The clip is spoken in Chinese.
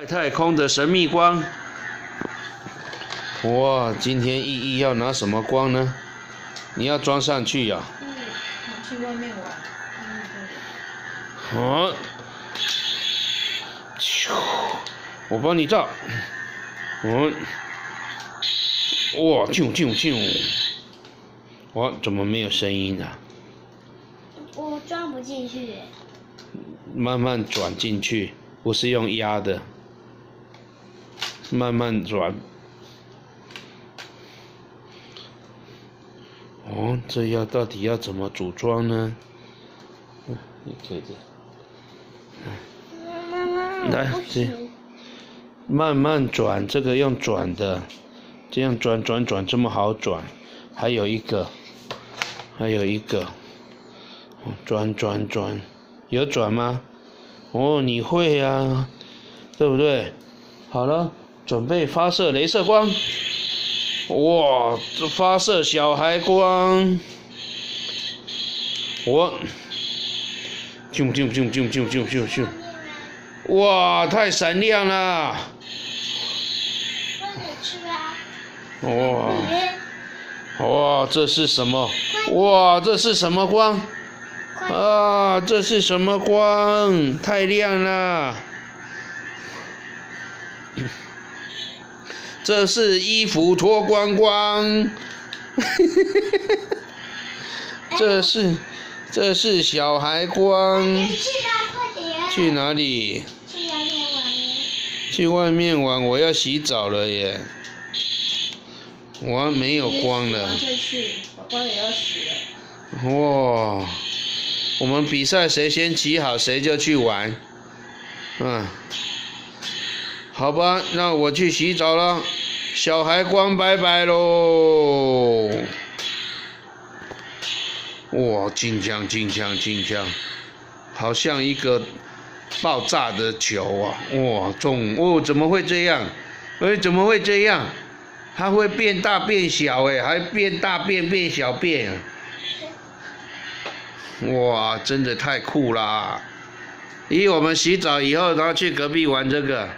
外太空的神秘光，哇！今天依依要拿什么光呢？你要装上去呀、嗯，我去外面玩。嗯，好，咻，我帮你照。嗯，哇，啾啾啾！哇，怎么没有声音啊？我装不进去。慢慢转进去，不是用压的，慢慢转。哦，这要到底要怎么组装呢？嗯，你可以这妈妈，来这行。慢慢转，这个用转的，这样转转转这么好转。还有一个，还有一个，哦转转转，有转吗？哦，你会呀、对不对？好了，准备发射镭射光。哇，这发射小孩光，我，啾啾啾啾啾啾啾啾，哇，太闪亮了！快点吃啊！哇哇，这是什么？哇，这是什么光？啊，这是什么光？太亮了！这是衣服脱光光，这是这是小孩光，去哪里？去外面玩。去外面玩，我要洗澡了耶！我没有光了。哇，我们比赛谁先起好，谁就去玩。嗯，好吧，那我去洗澡了。小孩光拜拜喽！哇，金枪金枪金枪，好像一个爆炸的球啊！哇，中哦，怎么会这样？哎，怎么会这样？它会变大变小哎，还变大变变小变啊！哇，真的太酷啦！咦，我们洗澡以后，然后去隔壁玩这个。